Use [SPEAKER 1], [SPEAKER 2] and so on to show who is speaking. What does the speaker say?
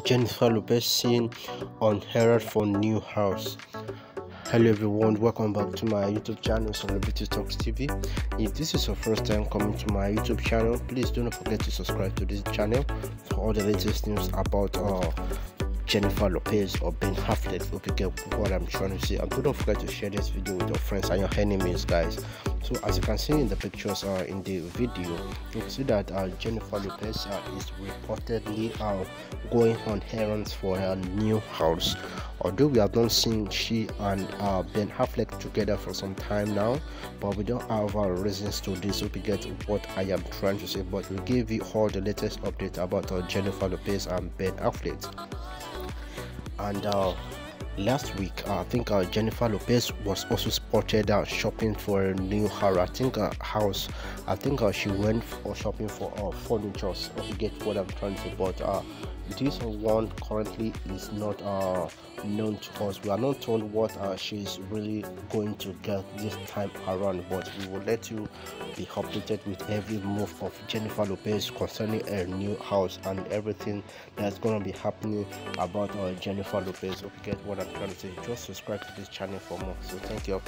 [SPEAKER 1] Jennifer Lopez seen on Herald for new house. Hello everyone, welcome back to my YouTube channel Celebrity Talks TV. If this is your first time coming to my YouTube channel, please do not forget to subscribe to this channel for all the latest news about uh, Jennifer Lopez or Ben Affleck. Hope you get what I'm trying to say. And do not forget to share this video with your friends and your enemies, guys. So as you can see in the pictures uh, in the video, you can see that uh, Jennifer Lopez uh, is reportedly uh, going on errands for her new house. Although we have not seen she and uh, Ben Affleck together for some time now, but we don't have uh, reasons to this. Hope you get what I am trying to say. But we will give you all the latest updates about uh, Jennifer Lopez and Ben Affleck and uh, last week i think uh, jennifer lopez was also spotted uh, shopping for a new house. I think uh, house i think uh, she went for shopping for uh, furniture if you get what i'm trying to say but uh, this one currently is not uh, known to us. We are not told what uh, she's really going to get this time around but we will let you be updated with every move of jennifer lopez concerning her new house and everything that's going to be happening about uh, jennifer lopez. If what say just subscribe to this channel for more. So thank you